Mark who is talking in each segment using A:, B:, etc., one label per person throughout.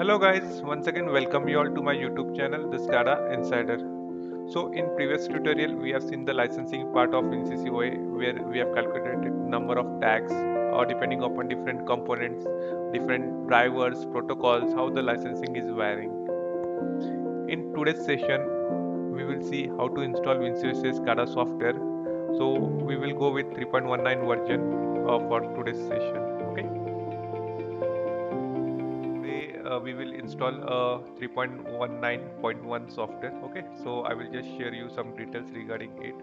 A: Hello guys, once again welcome you all to my YouTube channel, the SCADA Insider. So in previous tutorial, we have seen the licensing part of WinCC where we have calculated number of tags or depending upon different components, different drivers, protocols, how the licensing is varying. In today's session, we will see how to install WinCC SCADA software. So we will go with 3.19 version uh, for today's session. Uh, we will install uh, 3.19.1 software okay? So i will just share you some details regarding it.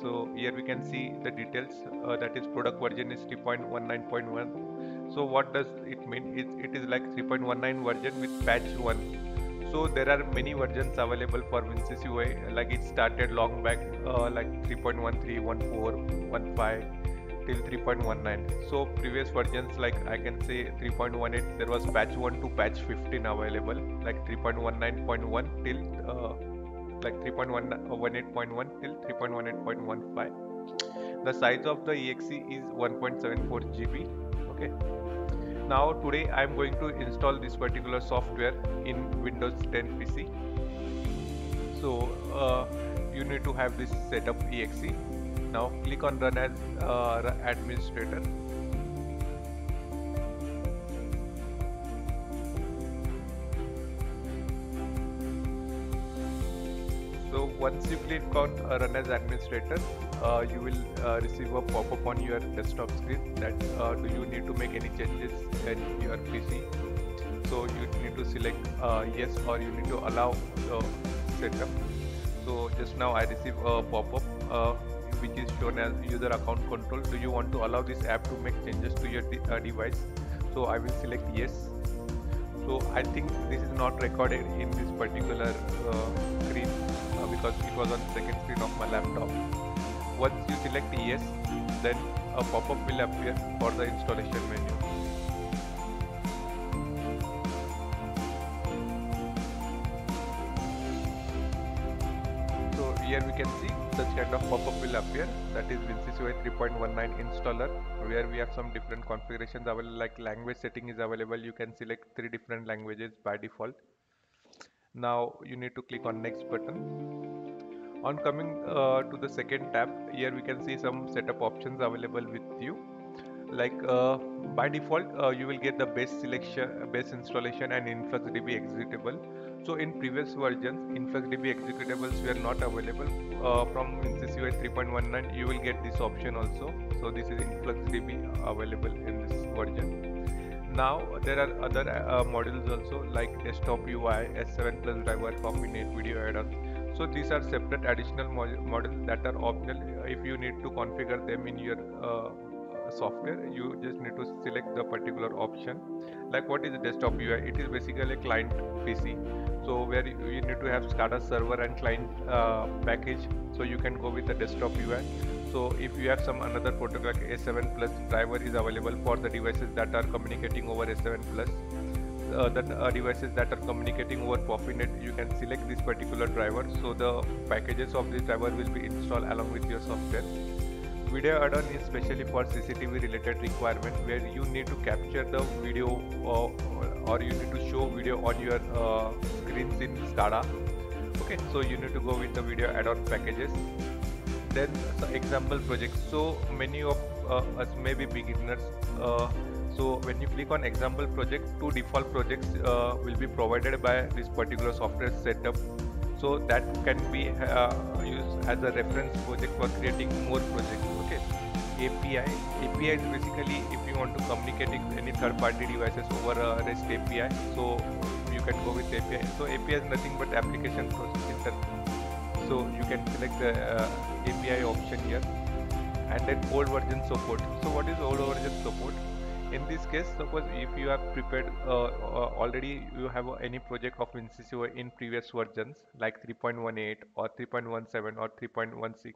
A: So here we can see the details. Uh, that is product version is 3.19.1 so what does it mean? It, it is like 3.19 version with patch 1 so there are many versions available for WinCC OA like it started long back uh, like 3.13 14 15 till 3.19 so previous versions like i can say 3.18 there was patch 1 to patch 15 available like 3.19.1 till uh, like 3.18.1 till 3.18.15 the size of the exe is 1.74 gb okay? Now today i am going to install this particular software in windows 10 pc so uh, you need to have this setup exe now click on run as uh, administrator. So once you click on uh, run as administrator uh, you will uh, receive a pop-up on your desktop screen that uh, do you need to make any changes in your PC so you need to select uh, yes or you need to allow the setup. So just now I receive a pop-up which is shown as user account control. Do you want to allow this app to make changes to your de uh, device? So I will select yes. So I think this is not recorded in this particular uh, screen uh, because it was on second screen of my laptop. Once you select yes then a pop-up will appear for the installation menu here we can see such kind of pop-up will appear. That is WinCC 3.19 installer where we have some different configurations available like language setting is available. You can select three different languages by default. Now you need to click on next button. On coming uh, to the second tab here we can see some setup options available with you. Like uh, by default uh, you will get the base selection base installation and influxdb executable so in previous versions influxdb executables were not available. Uh, from WinCC 3.19 you will get this option also. So this is influxdb available in this version. Now there are other uh, modules also like desktop ui s7 plus driver combinate video add-ons. So these are separate additional models that are optional. If you need to configure them in your uh, software you just need to select the particular option. Like what is the desktop UI it is basically a client PC so where you, need to have SCADA server and client uh, package so you can go with the desktop UI so if you have some another protocol like S7 plus driver is available for the devices that are communicating over S7 plus. Uh, the uh, devices that are communicating over Profinet you can select this particular driver. So the packages of this driver will be installed along with your software Video add-on is specially for CCTV related requirement where you need to capture the video or, or you need to show video on your uh, screens in SCADA. Okay, so you need to go with the video add-on packages. Then the example projects. So many of uh, us may be beginners. Uh, so when you click on example project, two default projects uh, will be provided by this particular software setup so that can be uh, used as a reference project for creating more projects API API is basically if you want to communicate with any third party devices over a REST API so you can go with API so API is nothing but application process interface so you can select the uh, API option here and then old version support. So what is old version support? In this case suppose if you have prepared uh, uh, already you have uh, any project of WinCC in previous versions like 3.18 or 3.17 or 3.16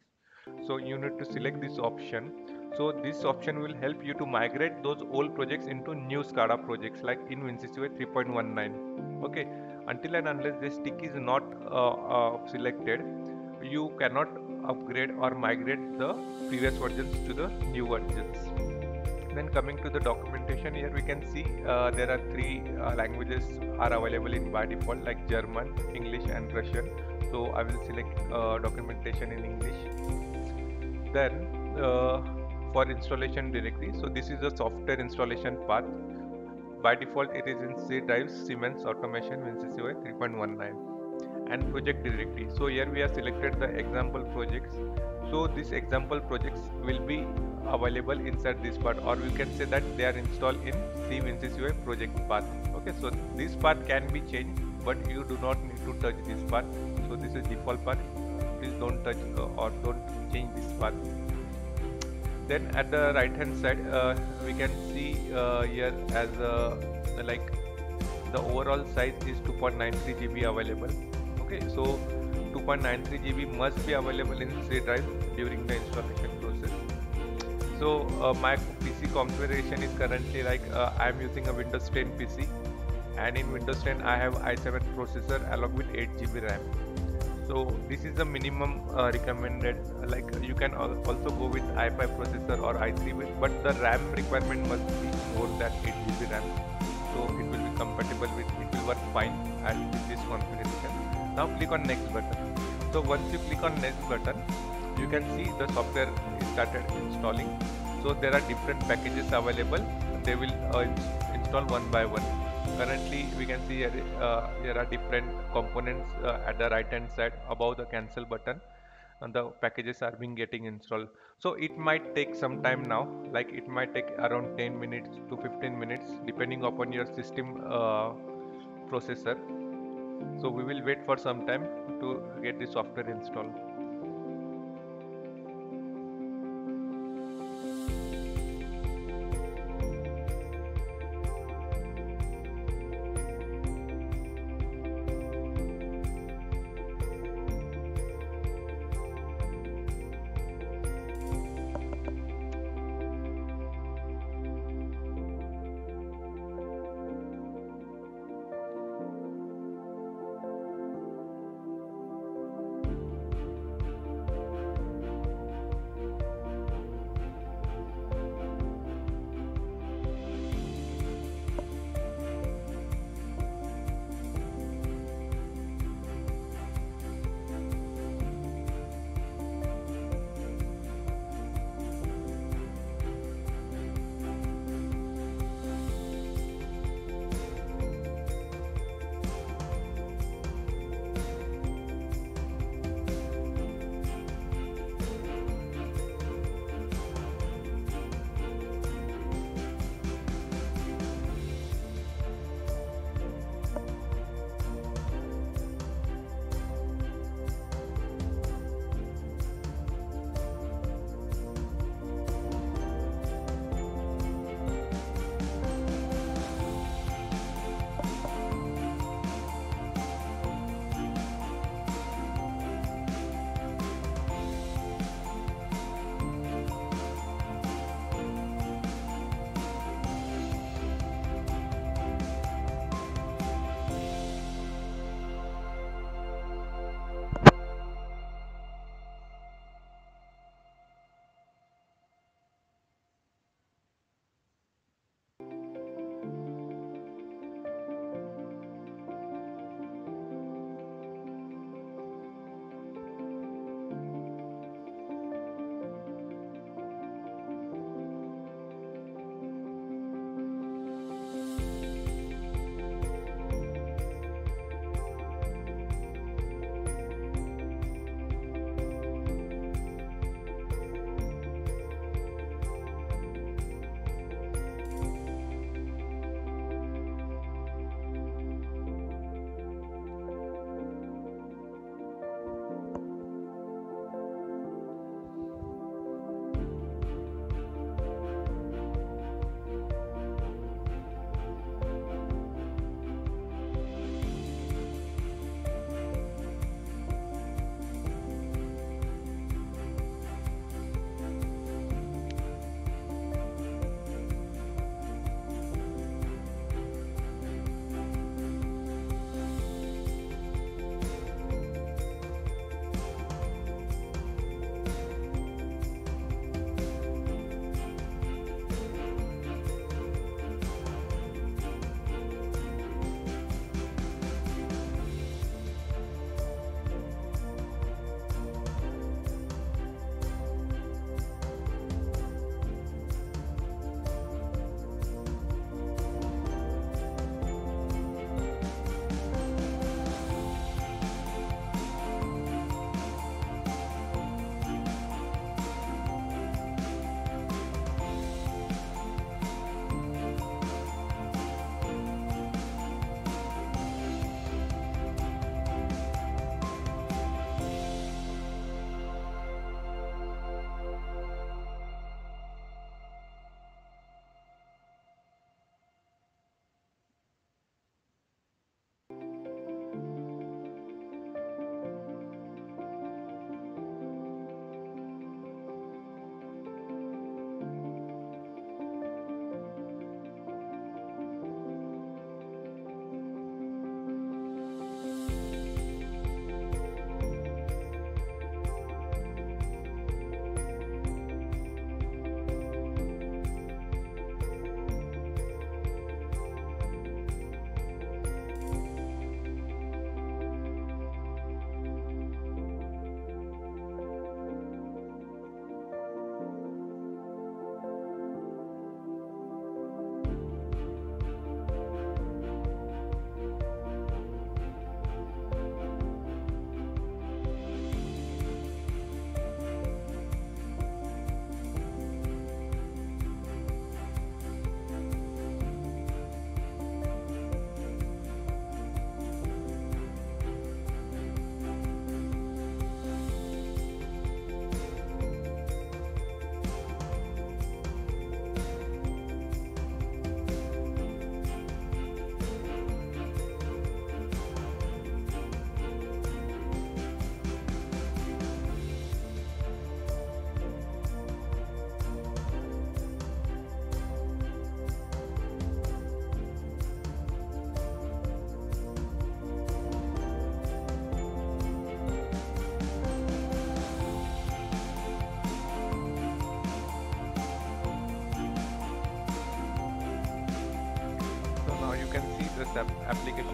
A: so you need to select this option so this option will help you to migrate those old projects into new SCADA projects like in WinCC 3.19 okay until and unless this tick is not uh, uh, selected you cannot upgrade or migrate the previous versions to the new versions then coming to the documentation here we can see uh, there are three uh, languages are available in by default like German, English and Russian. So I will select uh, documentation in English. Then uh, for installation directory, so this is the software installation path. By default it is in C drives Siemens Automation WinCC OA 3.19 and project directory. So here we have selected the example projects. So these example projects will be available inside this part or we can say that they are installed in C WinCC OA project path. Okay so this part can be changed but you do not need to touch this part so this is default part please don't touch or don't change this part then at the right hand side uh, we can see uh, here as uh, like the overall size is 2.93 GB available okay so 2.93 GB must be available in C drive during the installation process. So uh, my PC configuration is currently like uh, I am using a Windows 10 PC and in Windows 10 I have i7 processor along with 8 GB RAM. So this is the minimum uh, recommended like you can also go with i5 processor or i3 with but the RAM requirement must be more than 8 GB RAM. So it will be compatible with it will work fine with this configuration now click on next button. So once you click on next button you can see the software is started installing. So there are different packages available. They will uh, install one by one currently we can see uh, there are different components uh, at the right hand side above the cancel button and the packages are being getting installed. So it might take some time now like it might take around 10 minutes to 15 minutes depending upon your system uh, processor. So we will wait for some time to get the software installed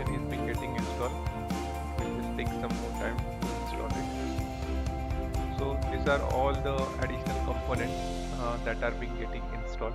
A: application is being getting installed it will just take some more time to install it. So these are all the additional components uh, that are being getting installed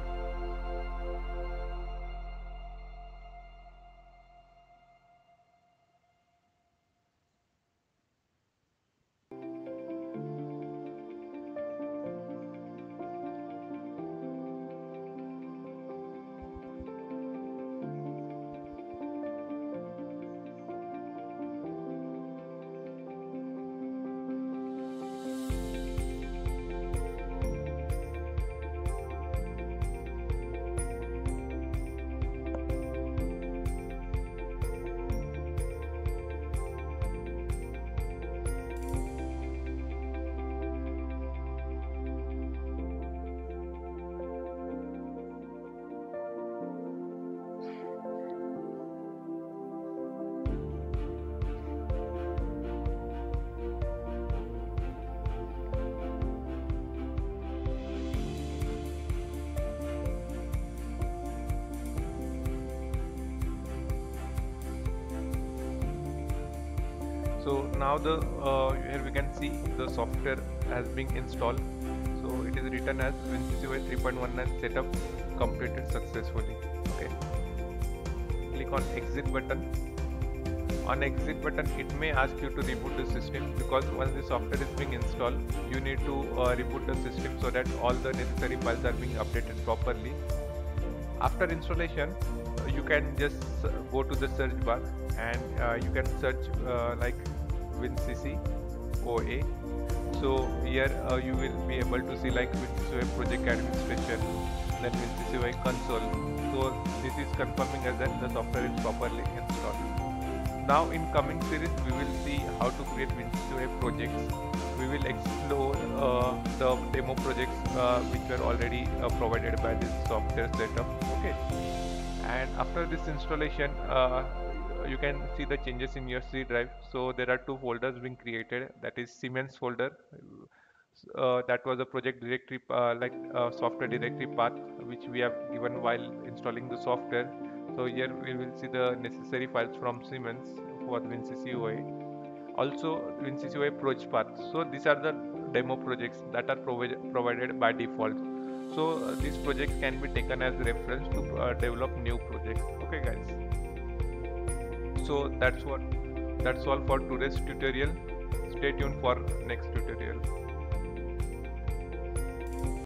A: so now the uh, here we can see the software has been installed. So it is written as WinCC OA 3.19 setup completed successfully. Okay. Click on exit button. On exit button it may ask you to reboot the system because once the software is being installed you need to uh, reboot the system so that all the necessary files are being updated properly. After installation you can just go to the search bar and uh, you can search uh, like WinCC OA. So here uh, you will be able to see like WinCC project administration, then WinCC console. So this is confirming that the software is properly installed. Now in coming series we will see how to create WinCC projects. We will explore uh, the demo projects uh, which were already uh, provided by this software setup. Okay. And after this installation, uh, you can see the changes in your C drive. So there are two folders being created. That is Siemens folder. Uh, that was a project directory uh, like uh, software directory path which we have given while installing the software. So here we will see the necessary files from Siemens for WinCC OA. Also WinCC OA project path. So these are the demo projects that are provi provided by default. So uh, these projects can be taken as reference to uh, develop new projects. Okay guys so that's what that's all for today's tutorial. Stay tuned for next tutorial